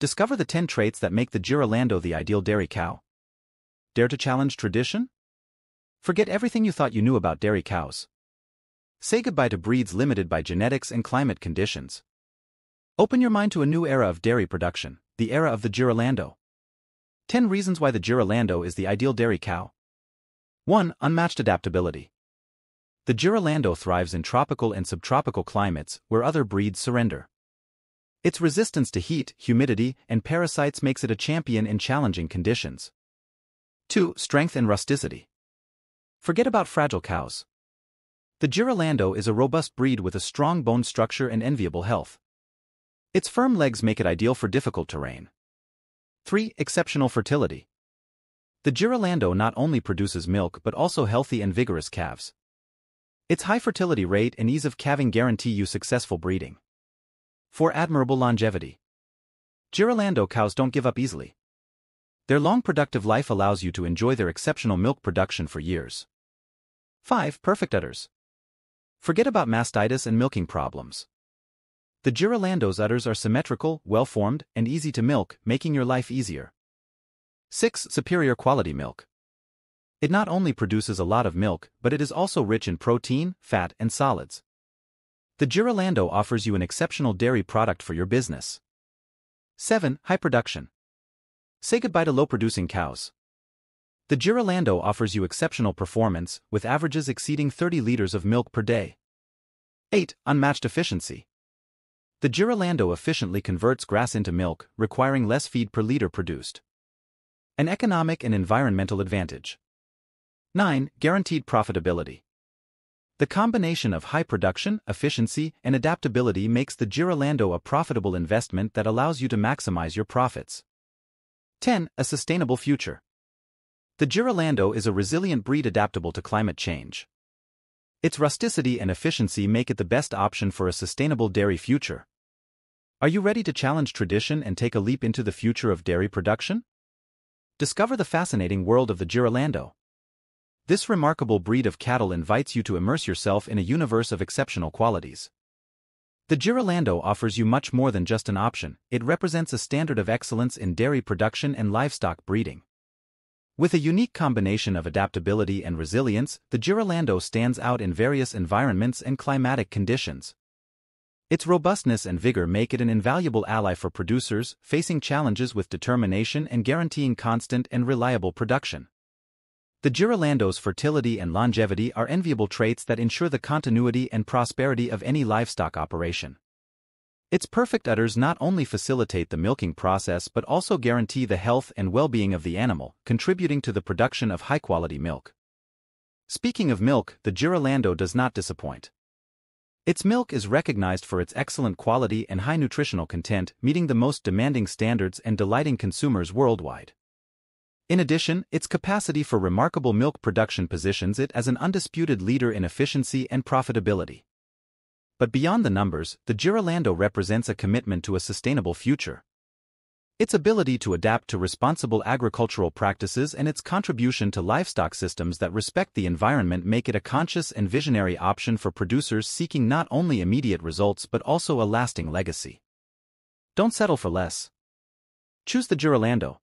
Discover the 10 traits that make the Girolando the ideal dairy cow. Dare to challenge tradition? Forget everything you thought you knew about dairy cows. Say goodbye to breeds limited by genetics and climate conditions. Open your mind to a new era of dairy production, the era of the Girolando. 10 reasons why the Girolando is the ideal dairy cow. 1. Unmatched adaptability. The Girolando thrives in tropical and subtropical climates where other breeds surrender. Its resistance to heat, humidity, and parasites makes it a champion in challenging conditions. 2. Strength and rusticity. Forget about fragile cows. The Girolando is a robust breed with a strong bone structure and enviable health. Its firm legs make it ideal for difficult terrain. 3. Exceptional fertility. The Girolando not only produces milk but also healthy and vigorous calves. Its high fertility rate and ease of calving guarantee you successful breeding. For admirable longevity. Girolando cows don't give up easily. Their long productive life allows you to enjoy their exceptional milk production for years. 5. Perfect udders. Forget about mastitis and milking problems. The Girolando's udders are symmetrical, well-formed, and easy to milk, making your life easier. 6. Superior quality milk. It not only produces a lot of milk, but it is also rich in protein, fat, and solids. The Girolando offers you an exceptional dairy product for your business. 7. High production. Say goodbye to low-producing cows. The Girolando offers you exceptional performance, with averages exceeding 30 liters of milk per day. 8. Unmatched efficiency. The Girolando efficiently converts grass into milk, requiring less feed per liter produced. An economic and environmental advantage. 9. Guaranteed profitability. The combination of high production, efficiency, and adaptability makes the Girolando a profitable investment that allows you to maximize your profits. 10. A sustainable future. The Girolando is a resilient breed adaptable to climate change. Its rusticity and efficiency make it the best option for a sustainable dairy future. Are you ready to challenge tradition and take a leap into the future of dairy production? Discover the fascinating world of the Girolando. This remarkable breed of cattle invites you to immerse yourself in a universe of exceptional qualities. The Girolando offers you much more than just an option, it represents a standard of excellence in dairy production and livestock breeding. With a unique combination of adaptability and resilience, the Girolando stands out in various environments and climatic conditions. Its robustness and vigor make it an invaluable ally for producers, facing challenges with determination and guaranteeing constant and reliable production. The Girolando's fertility and longevity are enviable traits that ensure the continuity and prosperity of any livestock operation. Its perfect udders not only facilitate the milking process but also guarantee the health and well-being of the animal, contributing to the production of high-quality milk. Speaking of milk, the Girolando does not disappoint. Its milk is recognized for its excellent quality and high nutritional content, meeting the most demanding standards and delighting consumers worldwide. In addition, its capacity for remarkable milk production positions it as an undisputed leader in efficiency and profitability. But beyond the numbers, the Girolando represents a commitment to a sustainable future. Its ability to adapt to responsible agricultural practices and its contribution to livestock systems that respect the environment make it a conscious and visionary option for producers seeking not only immediate results but also a lasting legacy. Don't settle for less. Choose the Girolando.